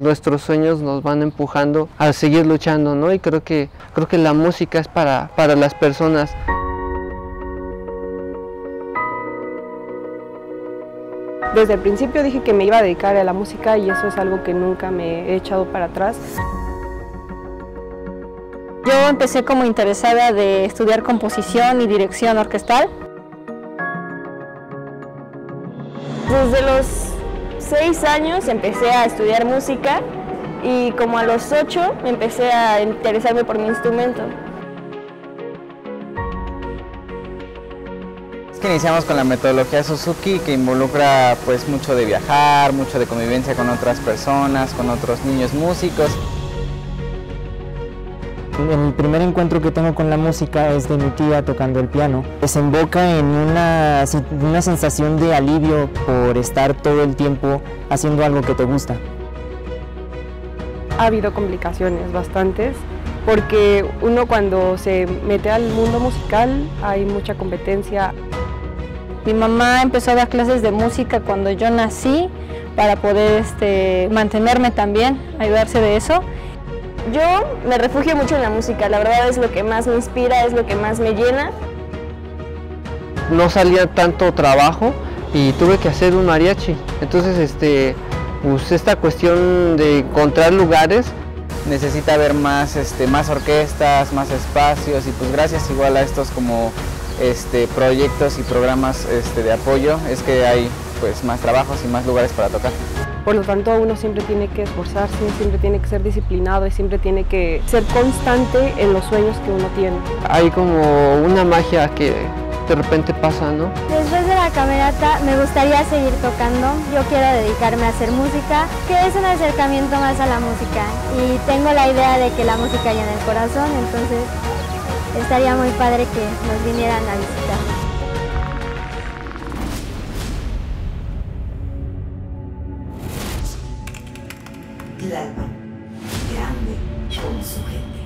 Nuestros sueños nos van empujando a seguir luchando, ¿no? Y creo que, creo que la música es para, para las personas. Desde el principio dije que me iba a dedicar a la música y eso es algo que nunca me he echado para atrás. Yo empecé como interesada de estudiar composición y dirección orquestal. Desde los seis años empecé a estudiar música y como a los ocho empecé a interesarme por mi instrumento. Que iniciamos con la metodología Suzuki que involucra pues mucho de viajar, mucho de convivencia con otras personas, con otros niños músicos. El primer encuentro que tengo con la música es de mi tía tocando el piano. Desemboca en una, una sensación de alivio por estar todo el tiempo haciendo algo que te gusta. Ha habido complicaciones bastantes porque uno cuando se mete al mundo musical hay mucha competencia. Mi mamá empezó a dar clases de música cuando yo nací para poder este, mantenerme también, ayudarse de eso. Yo me refugio mucho en la música, la verdad es lo que más me inspira, es lo que más me llena. No salía tanto trabajo y tuve que hacer un mariachi. Entonces, este, pues esta cuestión de encontrar lugares necesita haber más, este, más orquestas, más espacios y pues gracias igual a estos como este, proyectos y programas este, de apoyo es que hay pues más trabajos y más lugares para tocar. Por lo tanto, uno siempre tiene que esforzarse, siempre tiene que ser disciplinado y siempre tiene que ser constante en los sueños que uno tiene. Hay como una magia que de repente pasa, ¿no? Después de la camerata me gustaría seguir tocando. Yo quiero dedicarme a hacer música, que es un acercamiento más a la música. Y tengo la idea de que la música llena el corazón, entonces estaría muy padre que nos vinieran a visitar. l'erba, grande come un